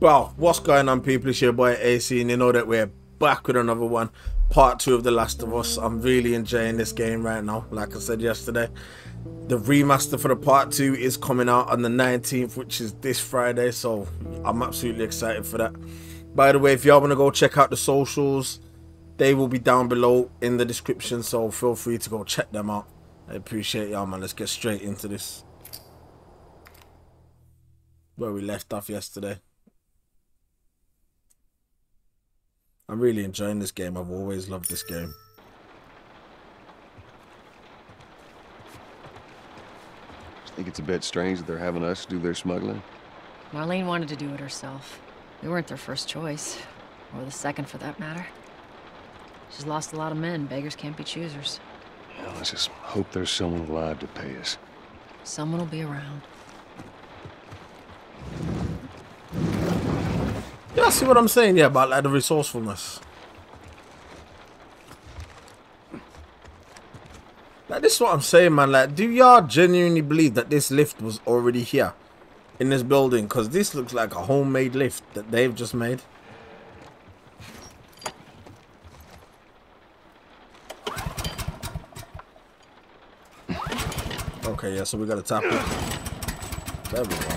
Bro, what's going on, people? It's your boy AC, and you know that we're back with another one. Part two of The Last of Us. I'm really enjoying this game right now, like I said yesterday. The remaster for the part two is coming out on the 19th, which is this Friday, so I'm absolutely excited for that. By the way, if y'all want to go check out the socials, they will be down below in the description, so feel free to go check them out. I appreciate y'all, man. Let's get straight into this. Where we left off yesterday. I'm really enjoying this game. I've always loved this game. I think it's a bit strange that they're having us do their smuggling. Marlene wanted to do it herself. We weren't their first choice. Or the second, for that matter. She's lost a lot of men. Beggars can't be choosers. Yeah, let's just hope there's someone alive to pay us. Someone will be around. Yeah, see what I'm saying? Yeah, about like the resourcefulness. Like this is what I'm saying, man. Like, do y'all genuinely believe that this lift was already here in this building? Because this looks like a homemade lift that they've just made. Okay, yeah, so we gotta tap it. There we go.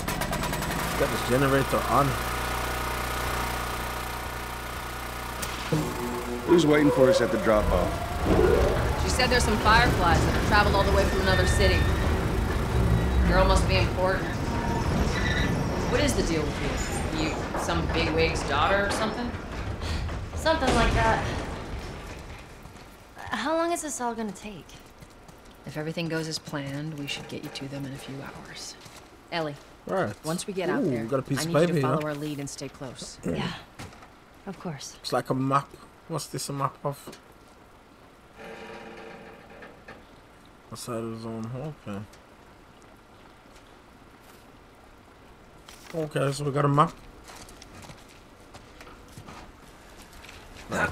Got this generator on. Who's waiting for us at the drop-off? She said there's some fireflies that have traveled all the way from another city. Girl must be important. What is the deal with you? You some bigwig's daughter or something? Something like that. How long is this all gonna take? If everything goes as planned, we should get you to them in a few hours. Ellie, Right. once we get out Ooh, there, got a piece I of need you paper to here. follow our lead and stay close. Yeah, of course. It's like a map. What's this a map of? Outside of the zone. Okay. Okay, so we got a map. Right.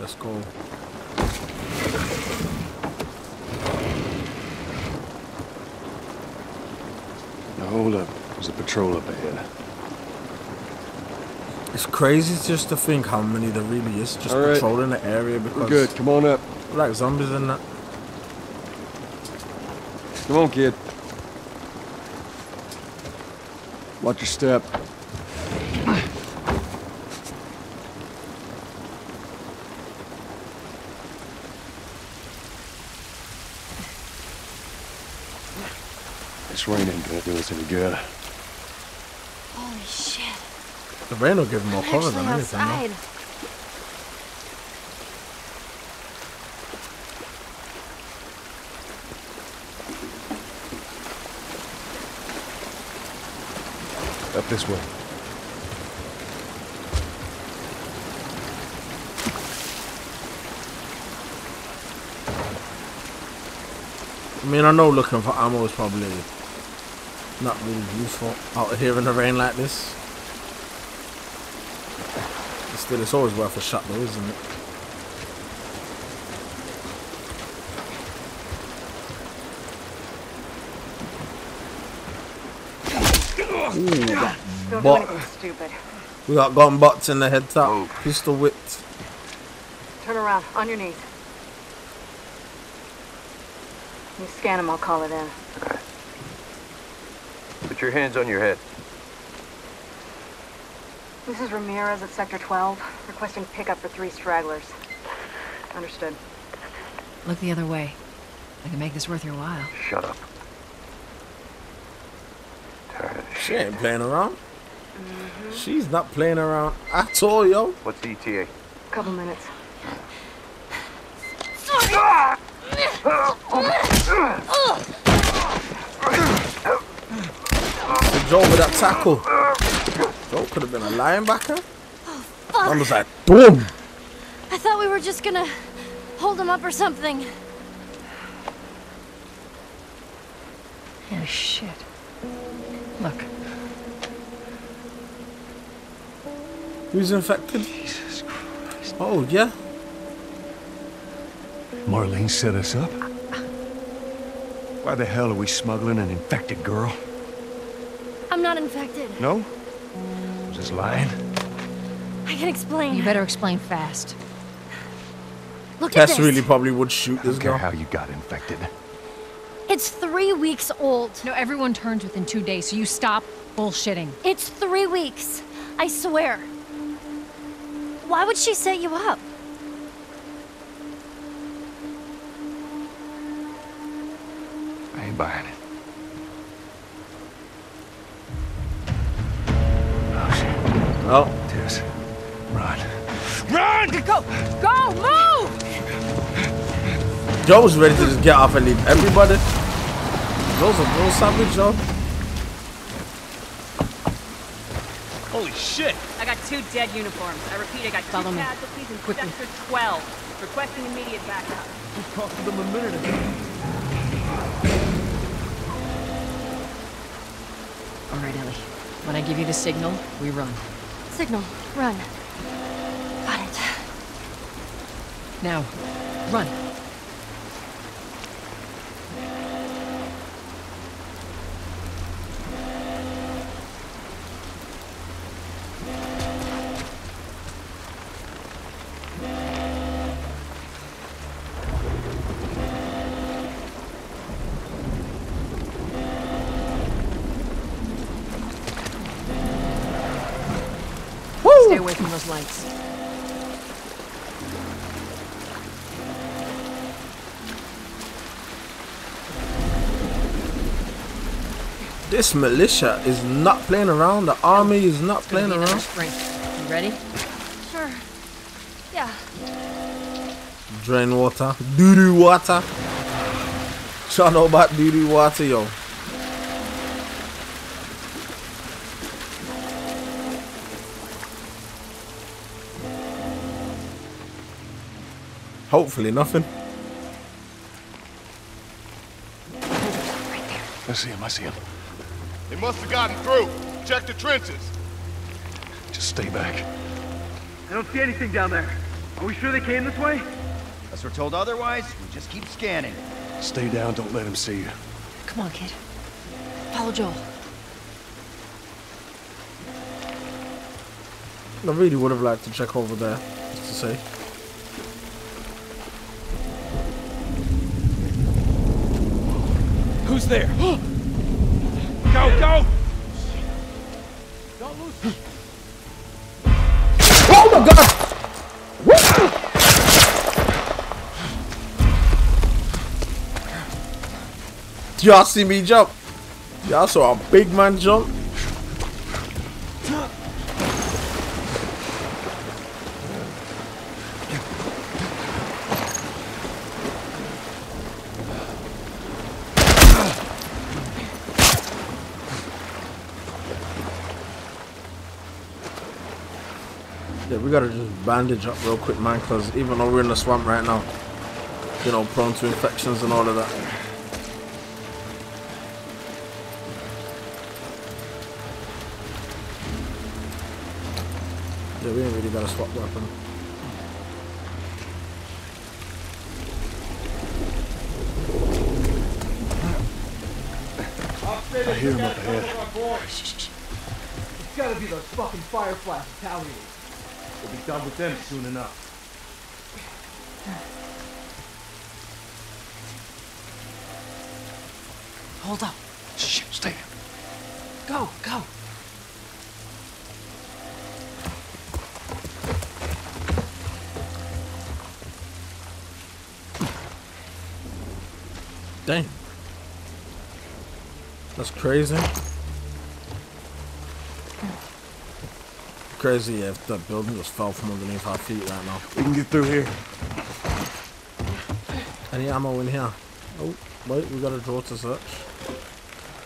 Let's go. Now hold up. There's a patrol up ahead. It's crazy just to think how many there really is just right. patrolling the area because We're good. Come on up. like zombies and that. Come on, kid. Watch your step. This rain ain't gonna do us any good. The rain will give them more cover than anything. outside. Up this way. I mean, I know looking for ammo is probably not really useful out here in the rain like this. But still, it's always worth a shot though, isn't it? Ooh, got bot. We got gun butts in the head top, oh. pistol whipped. Turn around, on your knees. You scan him, I'll call it in. Put your hands on your head. This is Ramirez at Sector 12, requesting pickup for three stragglers. Understood. Look the other way. I can make this worth your while. Shut up. Tired She ain't playing around. Mm-hmm. She's not playing around at all, yo. What's the ETA? Couple minutes. Good job with that tackle. Oh, Joe could have been a linebacker. Oh, fuck. I was like, boom. I thought we were just gonna hold him up or something. Oh, shit. Look, Who's infected? Jesus Christ. Oh, yeah. Marlene set us up? Why the hell are we smuggling an infected girl? I'm not infected. No? Just lying? I can explain. You better explain fast. Look at Tess this. really probably would shoot I this don't care girl. how you got infected. It's three weeks old. No, everyone turns within two days, so you stop bullshitting. It's three weeks. I swear. Why would she set you up? Joe was ready to just get off and leave everybody. Joe's a real savage, Joe. Holy shit! I got two dead uniforms. I repeat, I got Follow two me. casualties in Quickly. Sector 12. Requesting immediate backup. We talked to them a minute ago. All right, Ellie. When I give you the signal, we run. Signal. Run. Got it. Now, run. Stay away from those lights. This militia is not playing around. The army is not It's playing around. sprint. You ready? Sure. Yeah. Drain water. Doo doo water. Y'all know about doo doo water, yo. Hopefully nothing. I see him, I see him. They must have gotten through. Check the trenches. Just stay back. I don't see anything down there. Are we sure they came this way? Unless we're told otherwise, we just keep scanning. Stay down, don't let him see you. Come on, kid. Follow Joel. I really would have liked to check over there, just to say. Who's there? go, go! Don't lose. Oh my god! Y'all see me jump? Y'all saw a big man jump? Yeah, we gotta just bandage up real quick, man, because even though we're in the swamp right now, you know, prone to infections and all of that. Yeah, we ain't really got a swap weapon. I hear him up. It's gotta be those fucking Firefly retaliators. We'll be done with them soon enough. Hold up. Shh, stay. Go, go. Dang. That's crazy. Crazy if that building just fell from underneath our feet right now. We can get through here. Any ammo in here? Oh, wait, we got a drawer to search.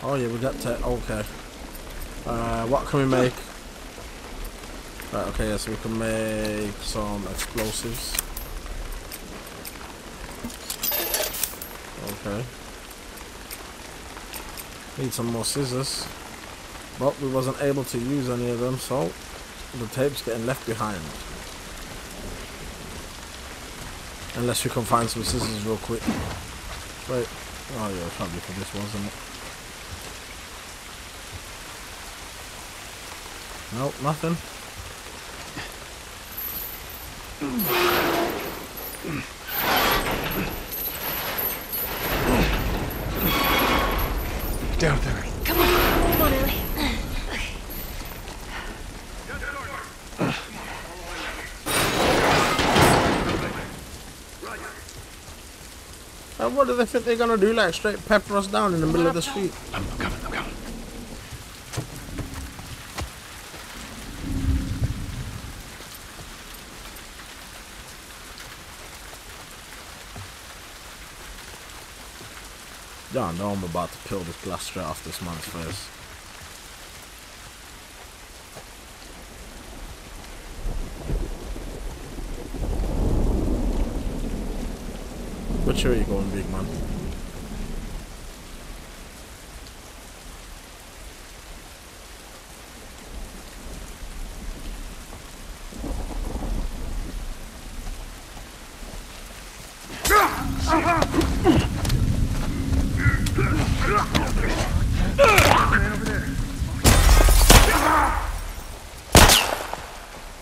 Oh yeah, we got to, okay. Uh, what can we make? Right, okay, yeah, so we can make some explosives. Okay. Need some more scissors. But we wasn't able to use any of them, so the tape's getting left behind. Unless we can find some scissors real quick. Wait. Oh yeah, probably for this, wasn't it? Nope, nothing. Down there. Come on. Come on, Ellie. What do they think they're gonna do? Like straight pepper us down in the middle of the street? I'm coming, I'm coming. Yeah, I know I'm about to peel this glass straight off this man's face. Which way are you going, big man?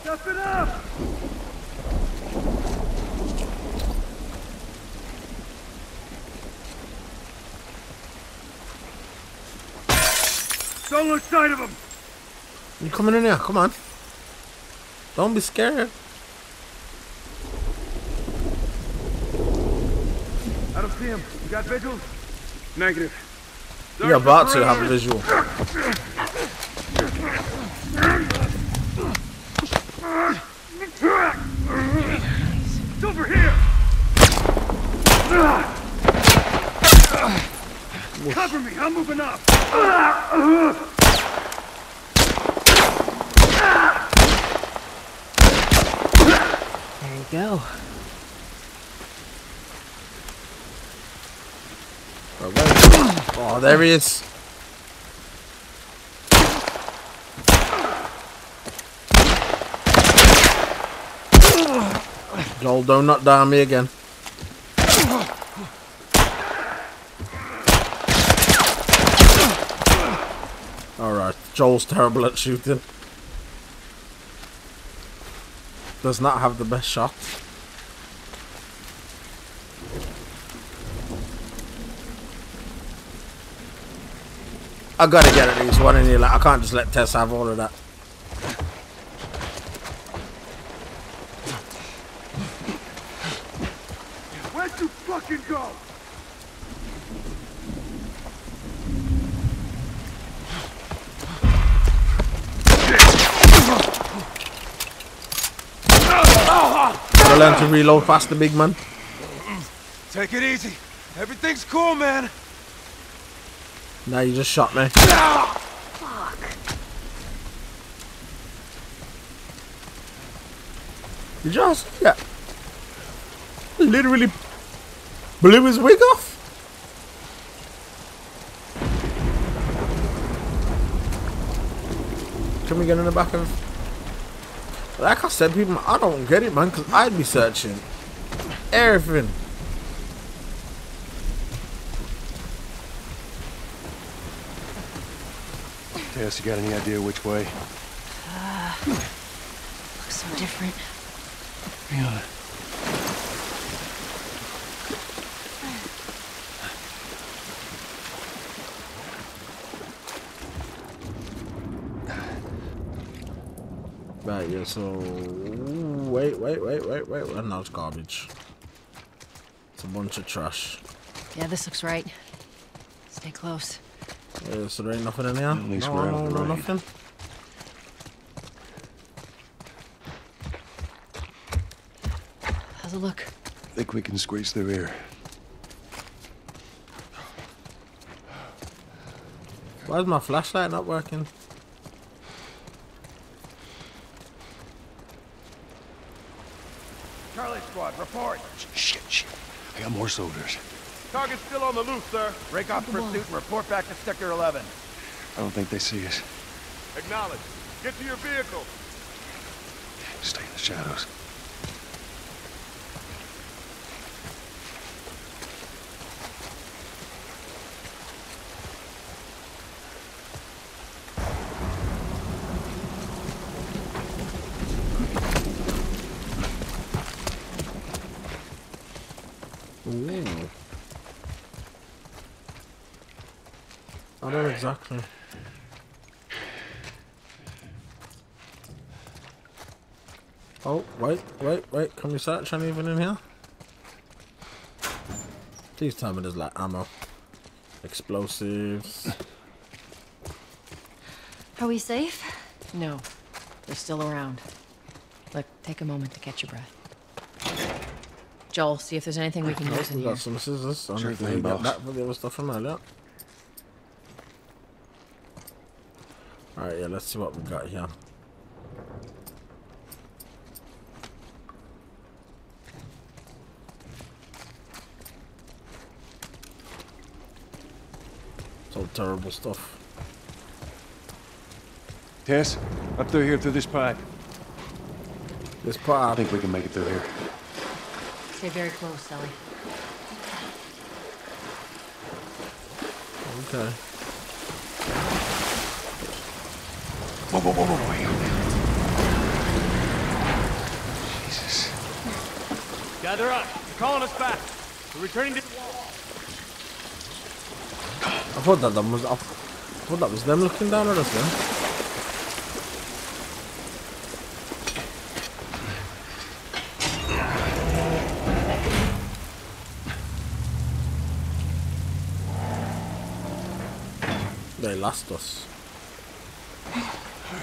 Step it up! Don't lose sight of him! You coming in here? Come on. Don't be scared. I don't see him. You got vigils? Negative. You're about to have a visual. It's over here! Cover me, I'm moving up! There you go. Oh, there he is. Joel, don't knock down me again. Alright, Joel's terrible at shooting. Does not have the best shot. I gotta get at least one in here. Like, I can't just let Tess have all of that. Where'd you fucking go? Gotta learn to reload faster, big man. Take it easy. Everything's cool, man. Now you just shot me. Did you see that? Literally blew his wig off. Can we get in the back of? Like I said, people, I don't get it, man, because I'd be searching everything. Tess, you got any idea which way? Looks so different. Yeah. Right, yeah, so wait, wait, wait, wait, wait. Well, no, it's garbage. It's a bunch of trash. Yeah, this looks right. Stay close. Yeah, so there ain't nothing in here? At least no, we're out no, of no, rain. nothing. How's it look? I Think we can squeeze through here. Why is my flashlight not working? Squad, report. Shit, shit. I got more soldiers. Target's still on the loose, sir. Break off pursuit and report back to Sector 11. I don't think they see us. Acknowledge. Get to your vehicle. Stay in the shadows. Exactly. Oh, wait, wait, wait. Can we search anything in here? Please tell me there's like ammo. Explosives. Are we safe? No, they're still around. Look, take a moment to catch your breath. Joel, see if there's anything we can use in we here. got some scissors. I Sure need to thing, get boss. that for the other stuff from earlier. Alright, yeah, let's see what we got here. It's all terrible stuff. Tess, up through here through this pipe. This pipe. I think we can make it through here. Stay very close, Sally. okay. Whoa, whoa, whoa, whoa. Jesus. Gather up. They're calling us back. We're returning to... the wall. I thought that them was, I thought that was them looking down at us then. They lost us.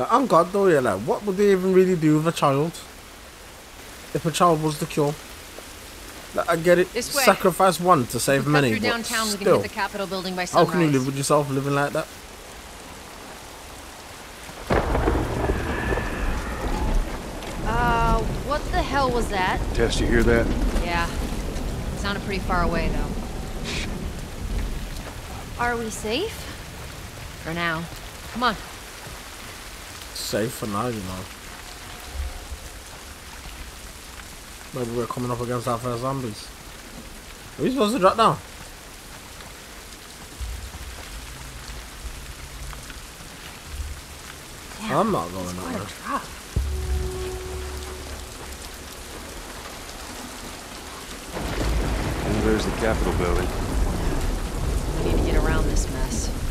Like, on God though, yeah, like, what would they even really do with a child? If a child was the cure? Like, I get it, This way. sacrifice one to save Cut many, through but downtown, we can still, hit the Capitol building by sunrise. how can you live with yourself living like that? Uh, what the hell was that? Tess, you hear that? Yeah. It Sounded pretty far away, though. Are we safe? For now. Come on. Safe for now, you know. Maybe we're coming up against our first zombies. Are we supposed to drop down? I'm not going that way. drop. And there's the Capitol building. We need to get around this mess.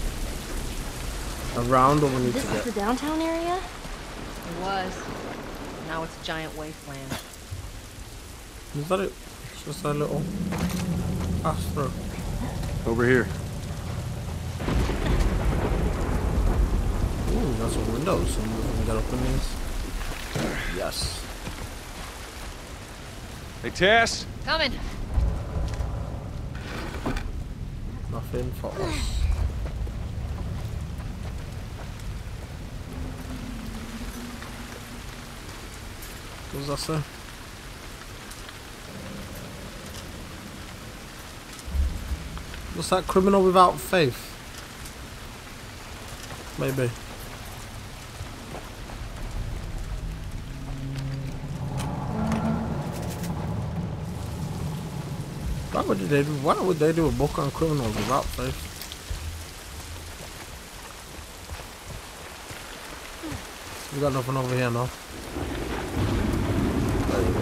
Around or we need This to is get... the downtown area? It was. Now it's a giant wasteland. Is that it? It's just a little pass through. Over here. Ooh, got some windows. So we can get up in these. Yes. Hey, Tess! Coming. Nothing for us. Does that? What's that? Criminal without faith? Maybe. Why would they do? Why would they do a book on criminals without faith? We got nothing over here, no.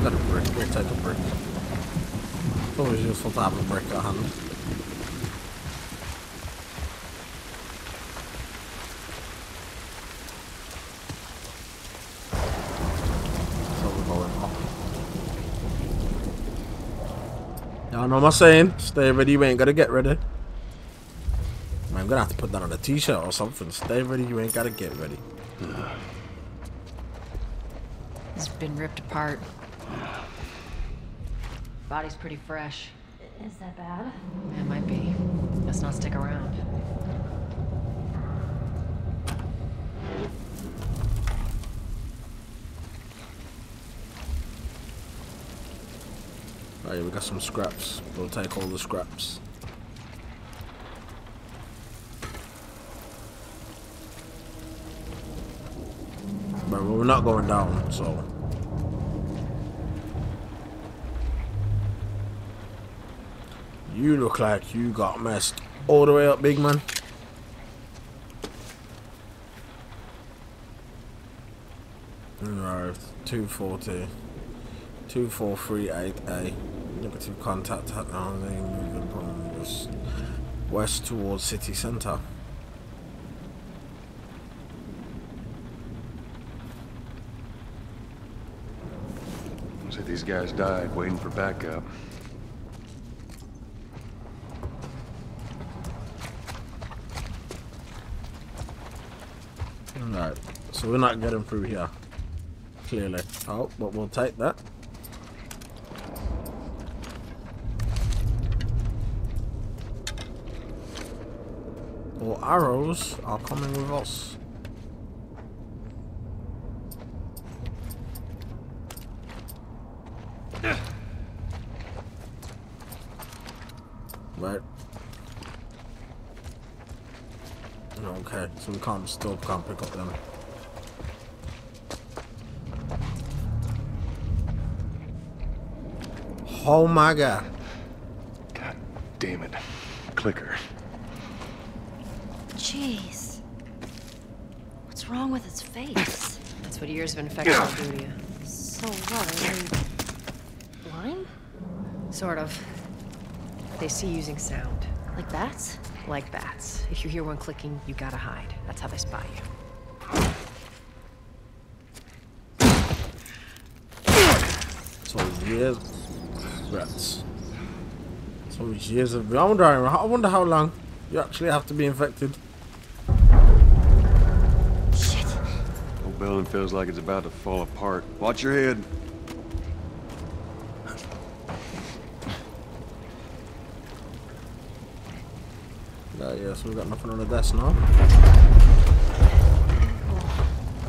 Got a brick. We'll take a brick. It's always useful to have a brick at hand. I know what I'm saying. Stay ready, you ain't gotta get ready. I'm gonna have to put that on a t-shirt or something. Stay ready, you ain't gotta get ready. It's been ripped apart. Body's pretty fresh. Is that bad? It might be. Let's not stick around. Oh yeah, we got some scraps. We'll take all the scraps. But we're not going down, so. You look like you got messed all the way up, big man. Right, 240. 2438A. Negative contact at moving from west, west towards city centre. Looks like these guys died waiting for backup. Alright, so we're not getting through here. Clearly. Oh, but we'll take that. Or arrows are coming with us. Right. Okay, so we can't still can't pick up them. Oh my god. God damn it. Clicker. Jeez. What's wrong with its face? That's what years of infection will do to you. So what? Are they blind? Sort of. They see using sound. Like bats? Like bats. If you hear one clicking, you gotta hide. That's how they spot you. So years rats. So years of I wonder I wonder how long you actually have to be infected. Whole building feels like it's about to fall apart. Watch your head. Uh, yeah, so we got nothing on the desk now.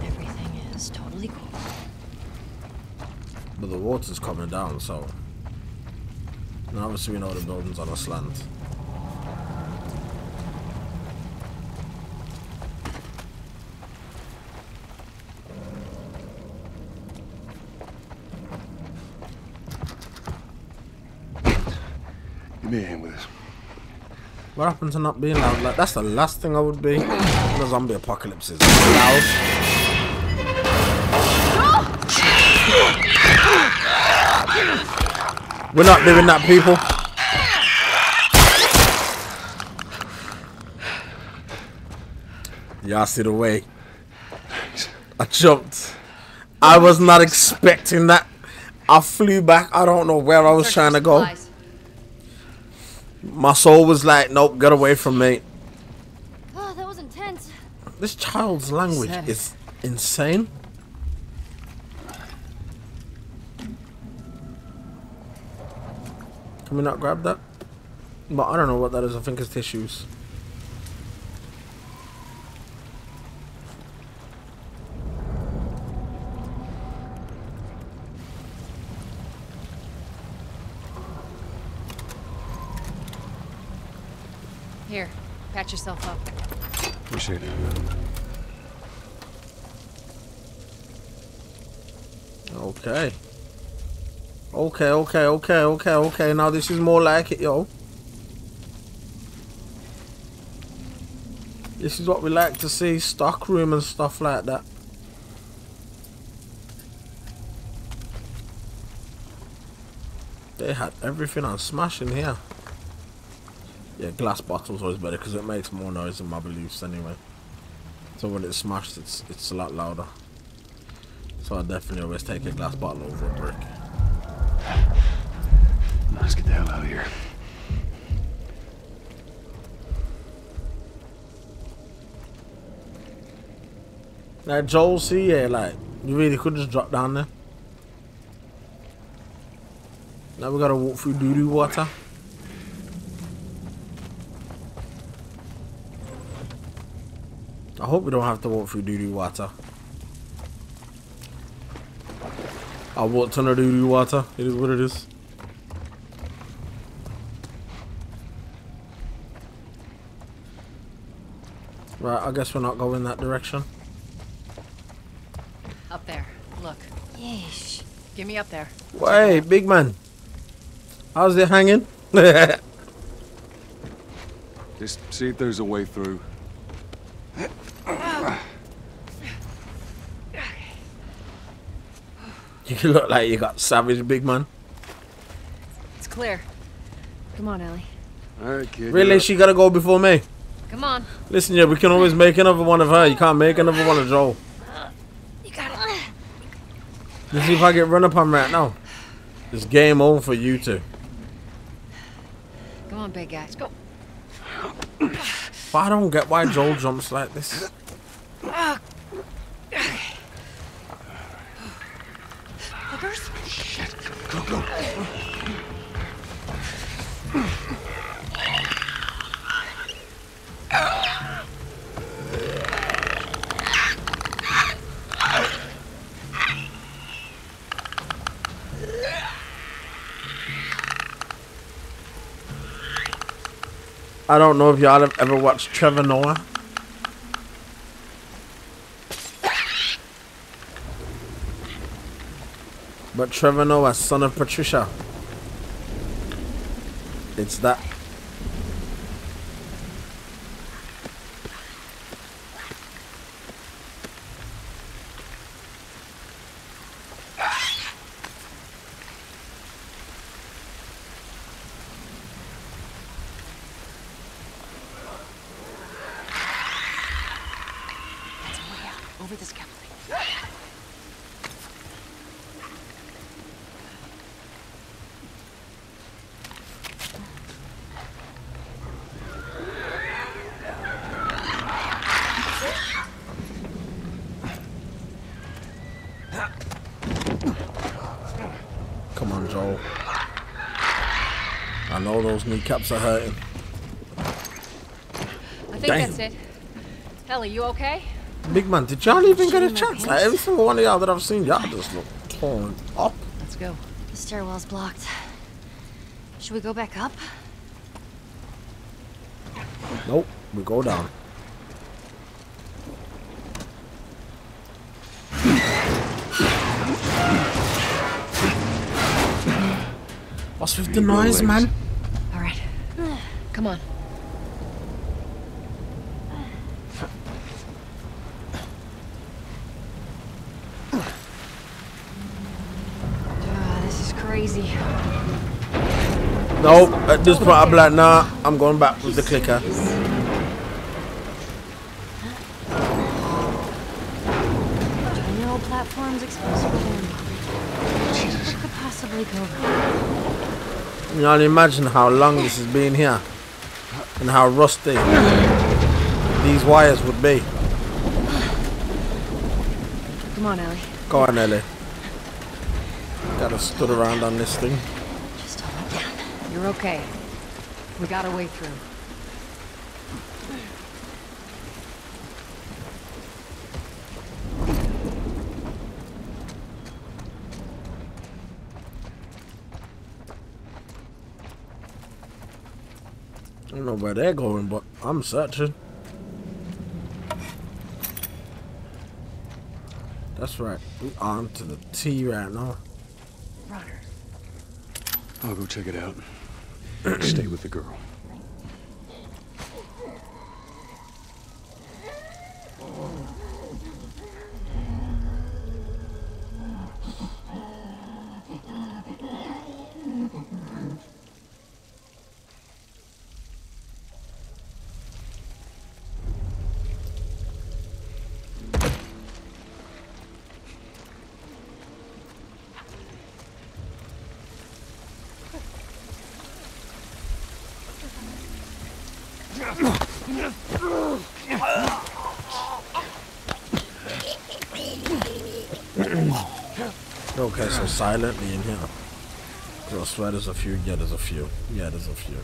Everything is totally cool. But the water's coming down, so and obviously we know the building's on a slant. Give me a hand with this. What happened to not being loud? Like that's the last thing I would be. The zombie apocalypse is loud. We're not doing that, people. Y'all see the way I jumped. I was not expecting that. I flew back. I don't know where I was trying to go. My soul was like, nope, get away from me. Oh, that was intense. This child's language Said it. is insane. Can we not grab that? But I don't know what that is. I think it's tissues. Here, patch yourself up. Appreciate it. Okay. Okay, okay, okay, okay, okay. Now this is more like it, yo. This is what we like to see. Stock room and stuff like that. They had everything on smash in here. Yeah, glass bottles always better because it makes more noise in my beliefs anyway. So when it's smashed, it's it's a lot louder. So I definitely always take a glass bottle over a brick. Let's get the hell out of here. Like Joel, see, yeah, like you really could just drop down there. Now we gotta walk through doo doo water. Hope we don't have to walk through doo doo water. I walked under doo doo water. It is what it is. Right, I guess we're not going that direction. Up there. Look. Yeesh. Give me up there. Wait, big man. How's it hanging? Just see if there's a way through. you look like you got savage, big man. It's clear. Come on, Ellie. All right, kid. Really, she gotta go before me. Come on. Listen, yeah, we can always make another one of her. You can't make another one of Joel. You got it. Let's see if I get run up on right now. It's game over for you two. Come on, big guy. Let's go. But I don't get why Joel jumps like this. Hookers? I don't know if y'all have ever watched Trevor Noah. But Trevor Noah, son of Patricia. It's that. Over the scaffolding. Come on, Joel. I know those kneecaps are hurting. I think Damn. that's it. Ellie, you okay? Big man, did y'all even get a chance? Like pants. every single one of y'all that I've seen, y'all just look torn up. Let's go. The stairwell's blocked. Should we go back up? Nope, we go down. What's with the noise, man? All right. Come on. Ah, this is crazy. Nope, at this point I'm like, nah, I'm going back with the clicker. General platforms explosive within. What could possibly go wrong? You know, imagine how long this has been here and how rusty these wires would be. Come on, Ellie. Go on, Ellie. Gotta stood around on this thing. Just hold it down. You're okay. We got our way through. I don't know where they're going, but I'm searching. That's right. We on to the T right now. Runner. I'll go check it out. Stay with the girl. Silently in here. I swear there's a few. Yeah, there's a few. Yeah, there's a few.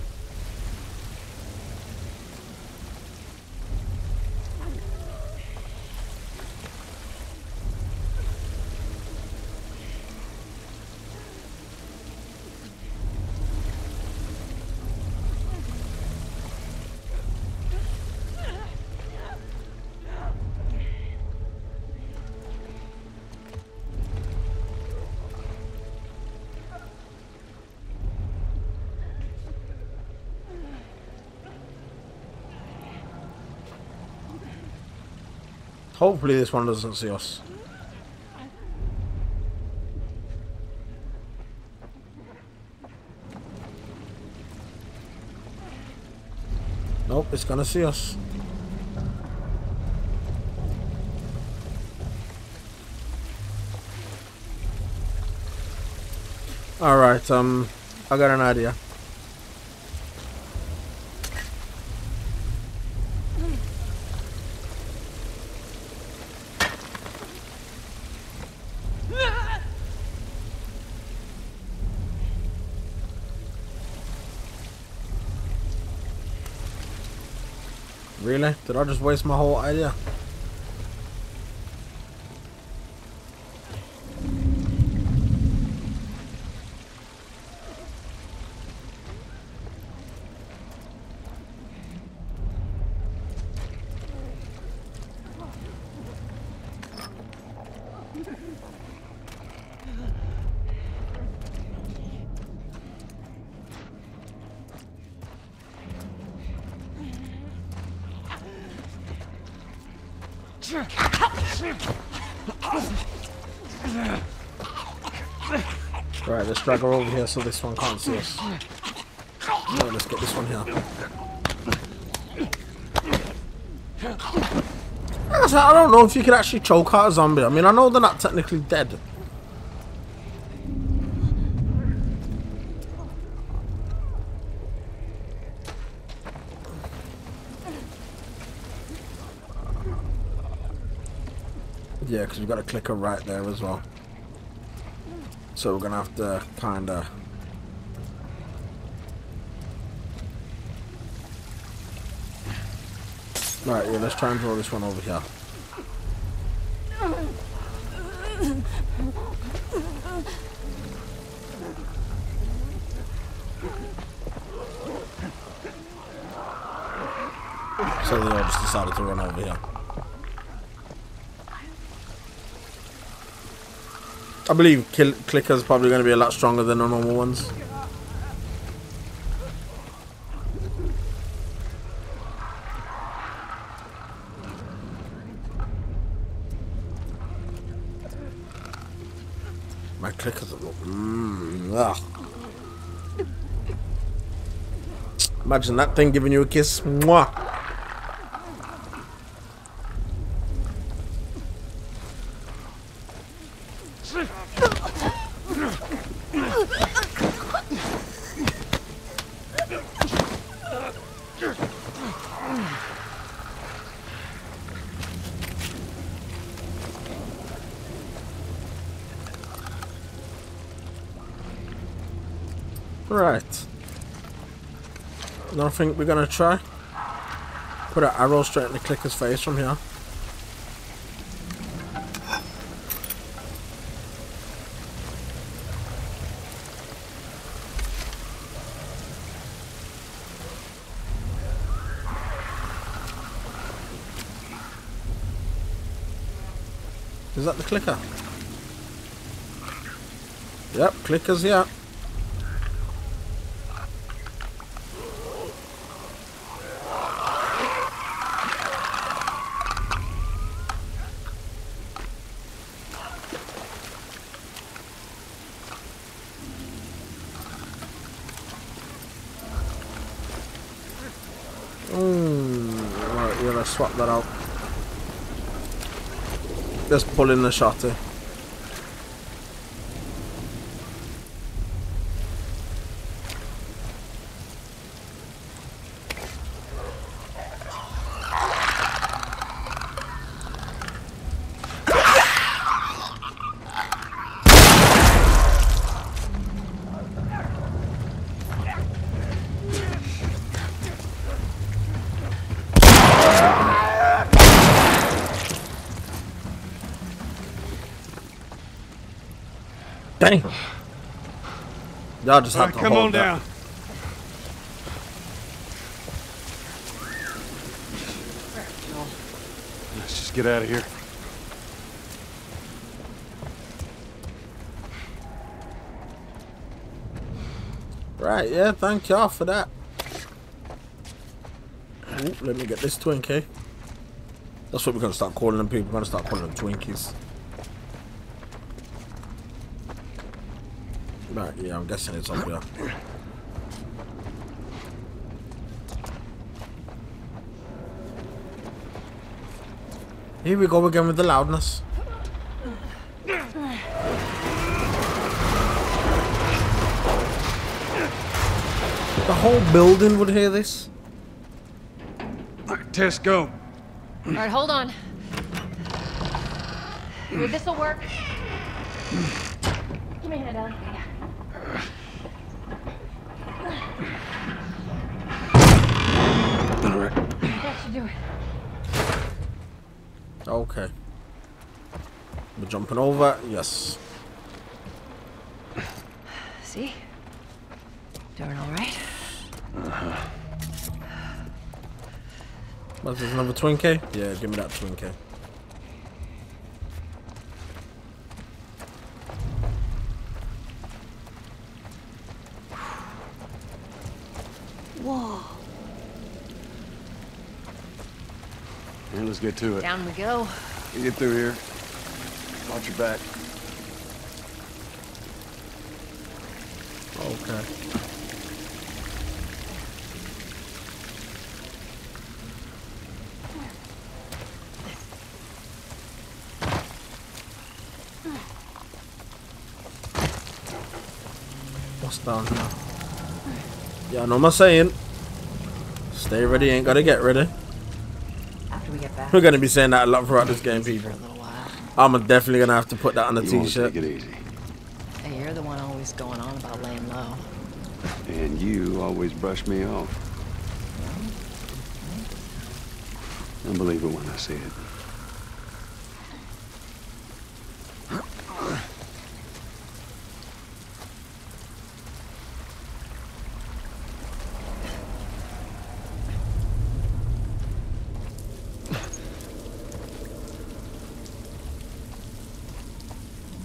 Hopefully this one doesn't see us. Nope, it's gonna see us. Alright, um, I got an idea. I just waste my whole uh, idea? Over here so this one can't see us. No, let's get this one here. I I don't know if you could actually choke out a zombie. I mean, I know they're not technically dead. Yeah, because we've got a clicker right there as well. So we're gonna have to kind of. Right, yeah, let's try and throw this one over here. So they all just decided to run over here. I believe kill clickers probably going to be a lot stronger than the normal ones. My clickers are mm. Imagine that thing giving you a kiss. Mwah. Right. Nothing we're gonna try. Put an arrow straight in the clicker's face from here. Is that the clicker? Yep, clicker's here. Mm, right, yeah, let's swap that out. Let's pull in the shutter. Y'all just All have right, to come hold on that. down. Let's just get out of here. Right, yeah, thank y'all for that. Ooh, let me get this Twinkie. That's what we're gonna start calling them people. We're gonna start calling them Twinkies. Right, yeah, I'm guessing it's up here. Here we go again with the loudness. The whole building would hear this. Tess, go. All right, hold on. This'll work. Give me a hand, Ellie. do it. Okay. We're jumping over. Yes. See? Doing all right? Uh -huh. There's another 20k? Yeah, give me that 20k. Get to it. Down we go. You get through here. Watch your back. Okay. What's down here? Yeah, I know what I'm saying. Stay ready, ain't gotta get ready. After we get back. We're gonna be saying that a lot throughout this game, people. I'm definitely gonna have to put that on the t-shirt. Take it easy. Hey, you're the one always going on about laying low. And you always brush me off. I believe it when I see it.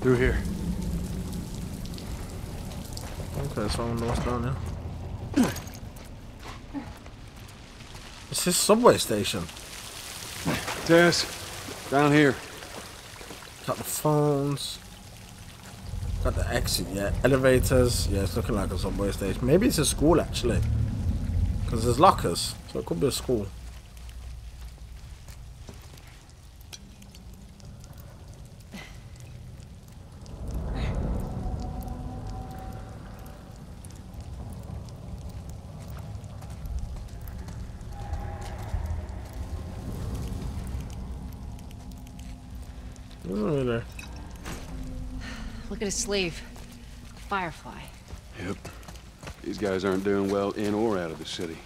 Through here. Okay, so I don't know what's down there. It's this subway station. Tess, down here. Got the phones. Got the exit, yeah. Elevators. Yeah, it's looking like a subway station. Maybe it's a school, actually. Because there's lockers. So it could be a school. Over there? Look at his sleeve. Firefly. Yep. These guys aren't doing well in or out of the city.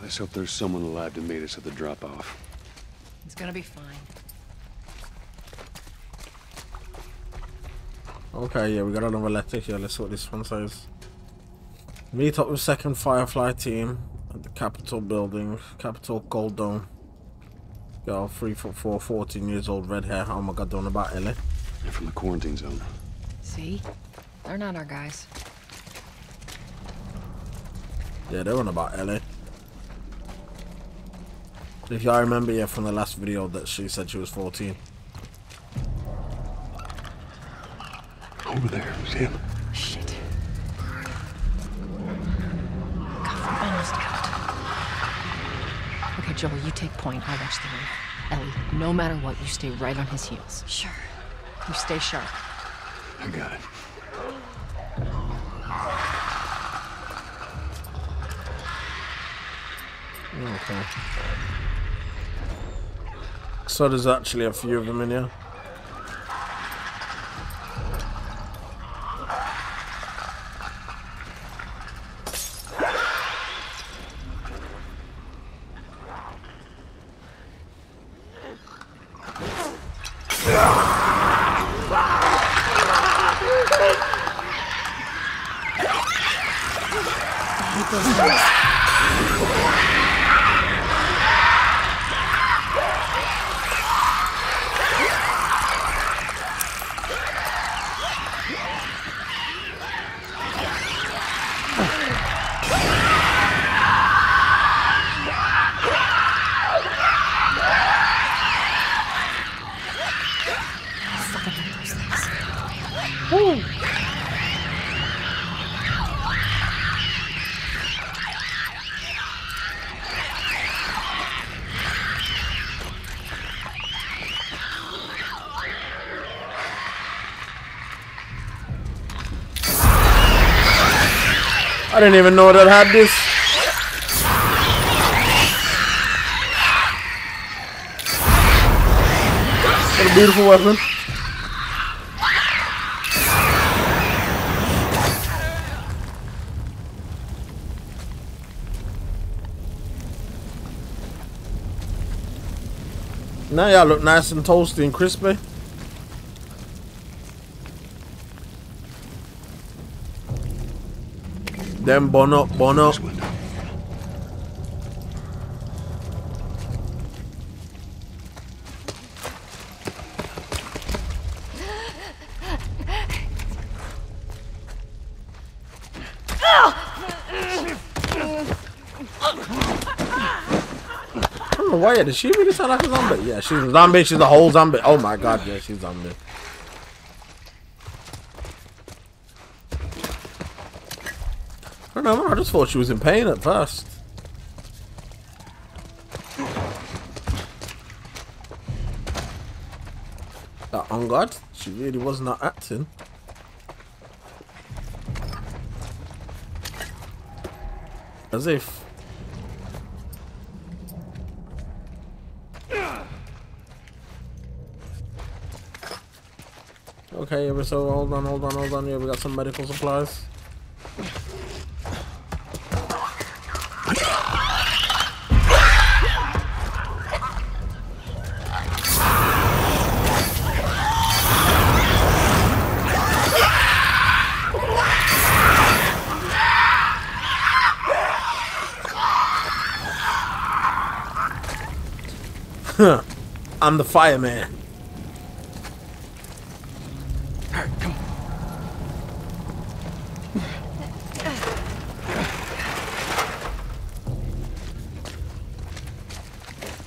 Let's hope there's someone alive to meet us at the drop-off. It's gonna be fine. Okay, yeah, we got another letter here. Let's see what this one says. Meet up with second Firefly team at the Capitol building, Capitol Gold Dome. Girl, 3 foot 4, 14 years old, red hair. Oh my god, don't about Ellie. Eh? They're from the quarantine zone. See? They're not our guys. Yeah, they're on about Ellie. If y'all remember, yeah, from the last video that she said she was 14. Over there, see him? Shit. Okay, Joel, you take point. I'll watch the roof. Ellie, no matter what, you stay right on his heels. Sure. You stay sharp. I got it. Okay. So there's actually a few of them in here. Keep those I didn't even know that had this. What a beautiful weapon. Now y'all look nice and toasty and crispy. Then bun up, bun up. Why. Does she really sound like a zombie? Yeah, she's a zombie. She's a whole zombie. Oh my god, yeah, she's a zombie. I don't know, I just thought she was in pain at first. That on guard, she really was not acting. As if. Okay, so hold on, hold on, hold on. Yeah, we got some medical supplies. I'm the fireman.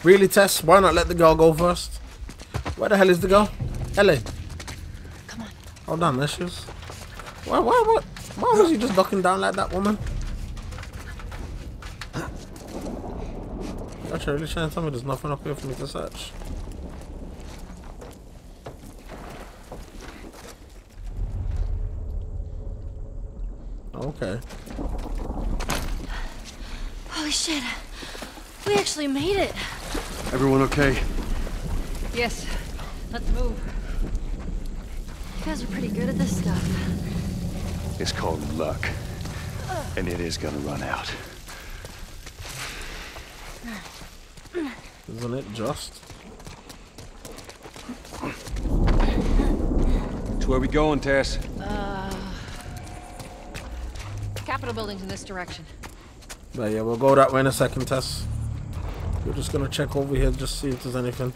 Really, Tess? Why not let the girl go first? Where the hell is the girl? Ellie. Come on. Hold on, there she is. Why, why, why, why was he just ducking down like that, woman? Actually, really trying to tell me there's nothing up here for me to search. Okay. Holy shit. We actually made it. Everyone okay? Yes. Let's move. You guys are pretty good at this stuff. It's called luck. And it is gonna run out. Isn't it just? So where we going, Tess? Capitol building's in this direction. But yeah, we'll go that way in a second, Tess. We're just gonna check over here, just see if there's anything.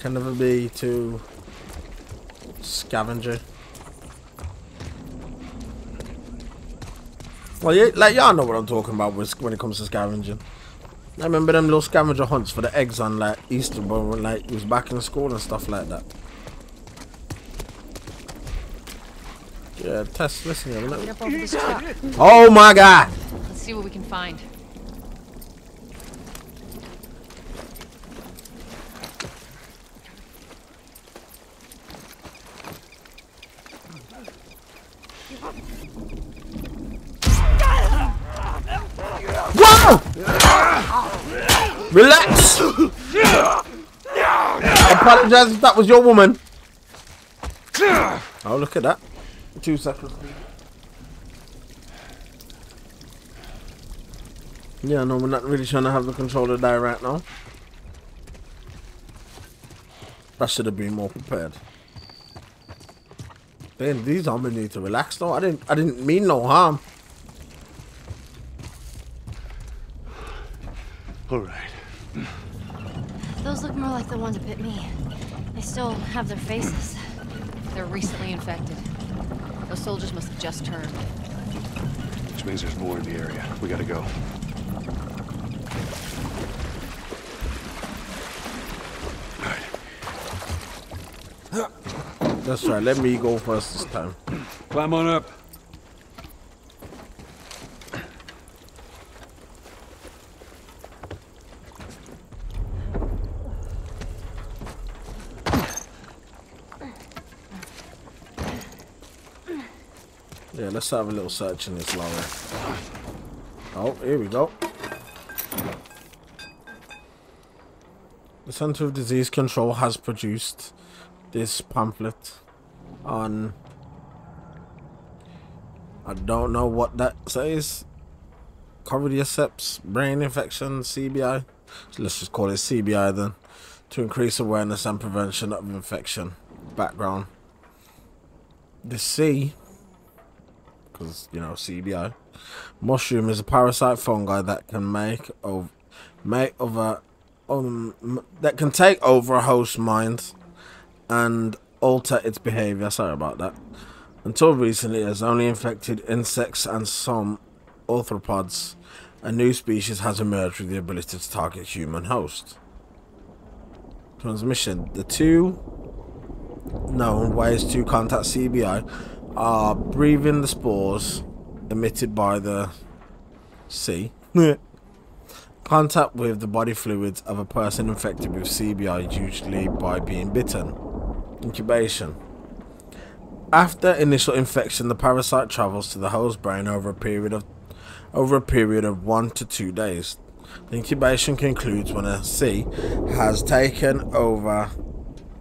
Can never be too scavenger. Well, yeah, like y'all know what I'm talking about when it comes to scavenging. I remember them little scavenger hunts for the eggs on like Easter, but when like he was back in school and stuff like that. Uh, yeah, Tess, listen here. let me- Jump over this truck. Oh my god! Let's see what we can find. Whoa! Relax! I apologize if that was your woman. Oh, look at that. Two seconds. Yeah, no, we're not really trying to have the controller die right now. I should have been more prepared. Damn, these zombies need to relax though. I didn't I didn't mean no harm. Alright. Those look more like the ones that bit me. They still have their faces. They're recently infected. Those soldiers must have just turned. Which means there's more in the area. We gotta go. That's right. Let me go first this time. Climb on up. Let's have a little search in this lorry. Oh, here we go. The Center of Disease Control has produced this pamphlet on I don't know what that says. Cordyceps, brain infection, CBI. So let's just call it CBI then. To increase awareness and prevention of infection. Background. The C, because you know CBI. Mushroom is a parasite fungi that can make of make over um, that can take over a host mind and alter its behavior. Sorry about that. Until recently, it has only infected insects and some arthropods. A new species has emerged with the ability to target human host. Transmission. The two known ways to contact CBI are breathing the spores emitted by the sea, contact with the body fluids of a person infected with CBI, usually by being bitten. Incubation. After initial infection, the parasite travels to the host brain over a period of over a period of one to two days. The incubation concludes when a C has taken over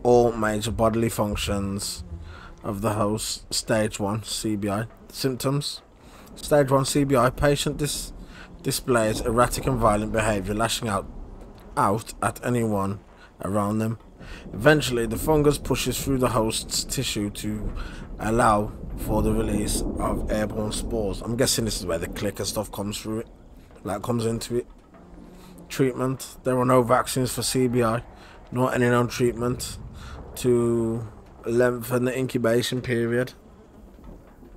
all major bodily functions of the host. Stage 1 CBI. Symptoms Stage 1 CBI patient dis displays erratic and violent behavior, lashing out, out at anyone around them. Eventually, the fungus pushes through the host's tissue to allow for the release of airborne spores. I'm guessing this is where the clicker stuff comes through it, like comes into it. Treatment. There are no vaccines for CBI, nor any known treatment to lengthen the incubation period.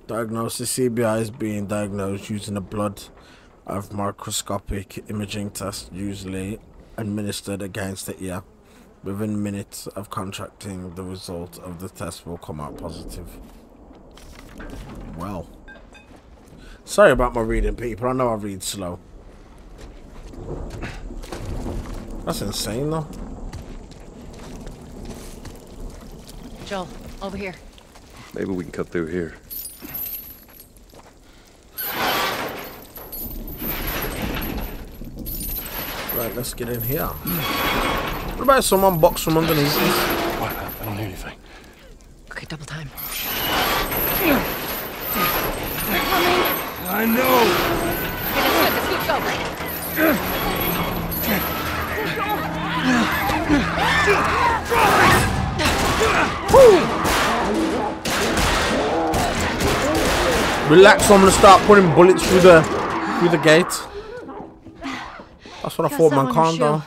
Diagnosis CBI is being diagnosed using a blood of microscopic imaging test, usually administered against the ear. Within minutes of contracting, the result of the test will come out positive. Well. Sorry about my reading, people. I know I read slow. That's insane, though. Joel, over here. Maybe we can cut through here. Right, let's get in here. What about someone box from underneath Relax, I'm gonna start putting bullets through the through the gate. That's what I thought, some man. Calm down.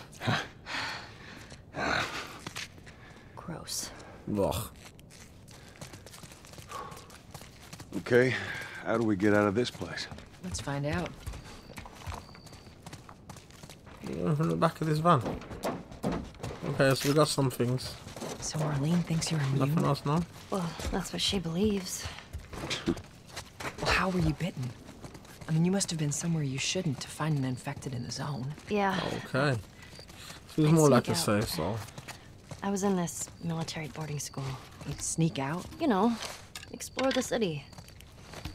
Gross. Ugh. Okay, how do we get out of this place? Let's find out. Yeah, From the back of this van. Okay, so we got some things. So Marlene thinks you're Nothing else now. Well, that's what she believes. Well, how were you bitten? I mean, you must have been somewhere you shouldn't to find an infected in the zone. Yeah, Okay. Feels I'd more like a safe zone. I was in this military boarding school. You'd sneak out? You know, explore the city.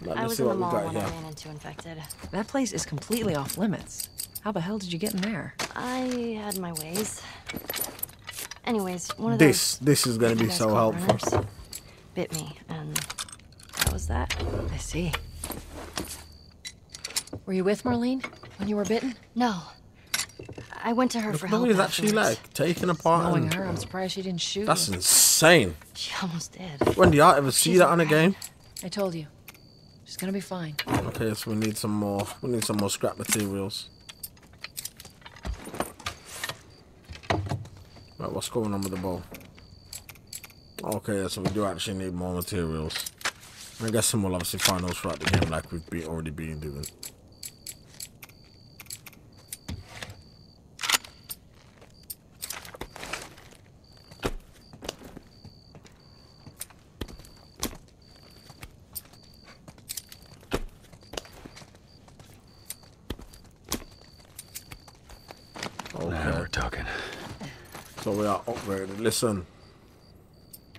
Let I was in the mall got when I ran into infected. That place is completely off limits. How the hell did you get in there? I had my ways. Anyways, one of This those this is gonna be so helpful. bit me, and that was that. I see. Were you with Marlene when you were bitten? No, I went to her Look for at the help. way it's actually like taken apart. Knowing And, her, I'm surprised she didn't shoot that's you. insane. She almost did. When do y'all ever see She's that on a game? I told you. She's gonna be fine. Okay, so we need some more. We need some more scrap materials. Right, what's going on with the bow? Okay, so we do actually need more materials. I guess some will obviously find those throughout the game like we've be already been doing. Now we're talking. So Listen,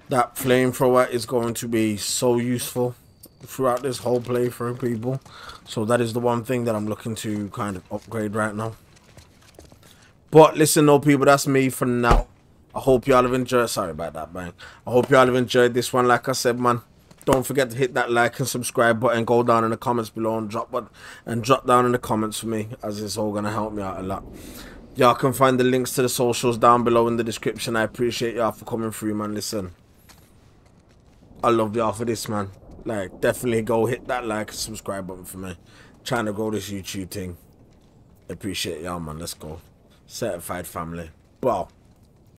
that flamethrower is going to be so useful throughout this whole playthrough, people. So that is the one thing that I'm looking to kind of upgrade right now. But listen, no people, that's me for now. I hope y'all have enjoyed. Sorry about that, bang. I hope y'all have enjoyed this one. Like I said, man, don't forget to hit that like and subscribe button. Go down in the comments below and drop and drop down in the comments for me, as it's all gonna help me out a lot. Y'all can find the links to the socials down below in the description. I appreciate y'all for coming through, man. Listen, I love y'all for this, man. Like, definitely go hit that like and subscribe button for me. Trying to grow this YouTube thing. Appreciate y'all, man. Let's go. Certified family. Wow.